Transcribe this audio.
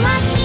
like you.